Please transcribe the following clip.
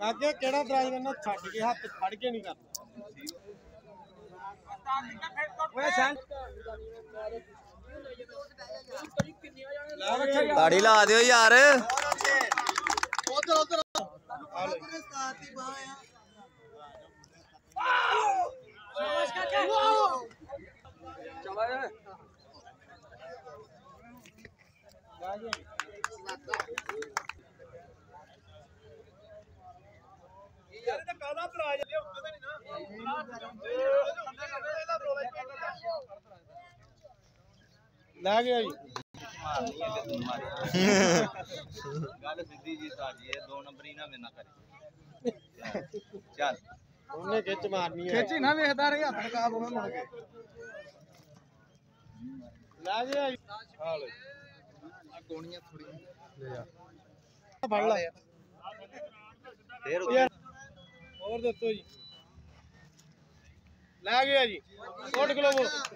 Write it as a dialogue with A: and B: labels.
A: ਕਾਕੇ ਕਿਹੜਾ ਤਰਾਜ ਕਰਨਾ ਛੱਡ ਕੇ ਹੱਥ ਫੜ ਕੇ ਨਹੀਂ ਕਰਨਾ ਓਏ ਸੈਂ
B: ਤਾੜੀ ਲਾ ਦਿਓ ਯਾਰ
A: ਉਧਰ ਉਧਰ ਆ ਲੈ ਯਾਰ ਇਹ ਕਾਲਾ ਤਰਾਜ ਲਿਆ ਉੱਤੇ ਤਾਂ ਨਹੀਂ ਨਾ ਲੈ ਗਿਆ ਜੀ
B: ਗੱਲ ਸਿੱਧੀ ਜੀ ਸਾਜੀ ਹੈ ਦੋ ਨੰਬਰੀ ਨਾ ਮੇਨਾ ਕਰੇ ਚੱਲ
A: ਉਹਨੇ ਖਿੱਚ ਮਾਰਨੀ ਹੈ
C: ਖੇਚੀ ਨਾ ਵੇਖਦਾ ਰਹੀ ਹੱਥ ਲਗਾ ਦੋਵੇਂ ਮੁੜ ਕੇ
A: ਲੈ ਗਿਆ ਜੀ ਆ ਲੈ
C: ਆ ਗੋਣੀਆਂ ਥੋੜੀਆਂ ਲੈ ਜਾ
A: ਫੜ ਲੈ।
B: ਫੇਰ
A: ਯਾਰ। ਹੋਰ ਦੱਸੋ ਜੀ। ਲੈ ਗਿਆ ਜੀ। ਕੋਟ ਕਿਲੋ ਬੋਲ
C: ਚਲੋ